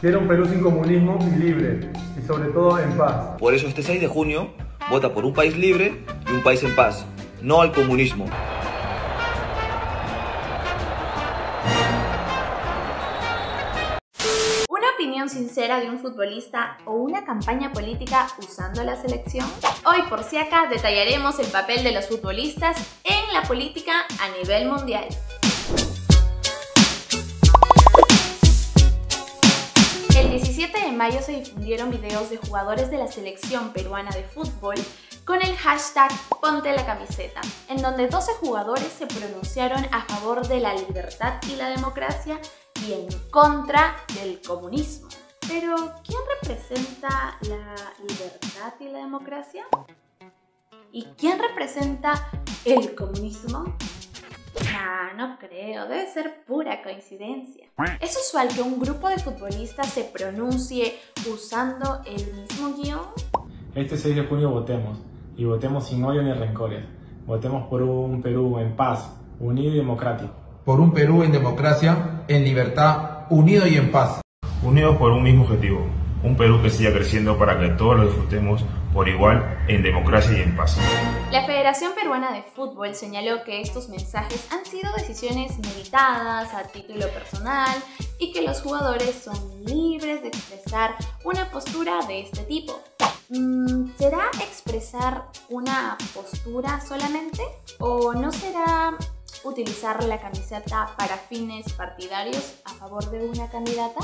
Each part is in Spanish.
Quiero un Perú sin comunismo y libre, y sobre todo en paz. Por eso este 6 de junio vota por un país libre y un país en paz, no al comunismo. ¿Una opinión sincera de un futbolista o una campaña política usando la selección? Hoy por si acá detallaremos el papel de los futbolistas en la política a nivel mundial. 17 de mayo se difundieron videos de jugadores de la selección peruana de fútbol con el hashtag Ponte la camiseta, en donde 12 jugadores se pronunciaron a favor de la libertad y la democracia y en contra del comunismo. Pero, ¿quién representa la libertad y la democracia? ¿Y quién representa el comunismo? Nah, no creo, debe ser pura coincidencia. ¿Es usual que un grupo de futbolistas se pronuncie usando el mismo guion? Este 6 de junio votemos, y votemos sin odio ni rencores. Votemos por un Perú en paz, unido y democrático. Por un Perú en democracia, en libertad, unido y en paz. Unidos por un mismo objetivo, un Perú que siga creciendo para que todos lo disfrutemos por igual en democracia y en paz. La Federación Peruana de Fútbol señaló que estos mensajes han sido decisiones meditadas a título personal y que los jugadores son libres de expresar una postura de este tipo. Mm, ¿Será expresar una postura solamente? ¿O no será utilizar la camiseta para fines partidarios a favor de una candidata?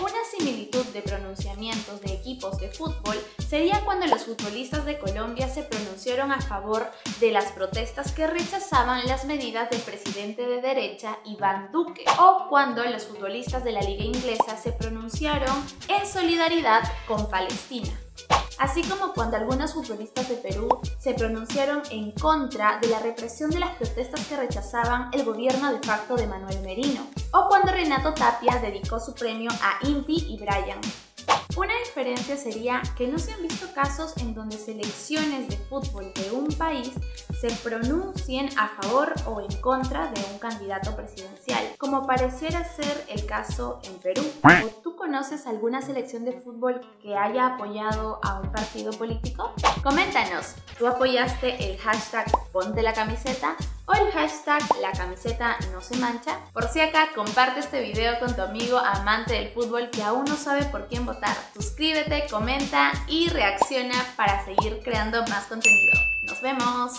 Una similitud de pronunciamientos de equipos de fútbol sería cuando los futbolistas de Colombia se pronunciaron a favor de las protestas que rechazaban las medidas del presidente de derecha Iván Duque, o cuando los futbolistas de la liga inglesa se pronunciaron en solidaridad con Palestina así como cuando algunos futbolistas de Perú se pronunciaron en contra de la represión de las protestas que rechazaban el gobierno de facto de Manuel Merino, o cuando Renato Tapia dedicó su premio a Inti y Brian. Una diferencia sería que no se han visto casos en donde selecciones de fútbol de un país se pronuncien a favor o en contra de un candidato presidencial, como pareciera ser el caso en Perú. ¿O tú conoces alguna selección de fútbol que haya apoyado a un partido político? Coméntanos, ¿tú apoyaste el hashtag ponte la camiseta o el hashtag la camiseta no se mancha? Por si acá, comparte este video con tu amigo amante del fútbol que aún no sabe por quién votar. Suscríbete, comenta y reacciona para seguir creando más contenido. ¡Nos vemos!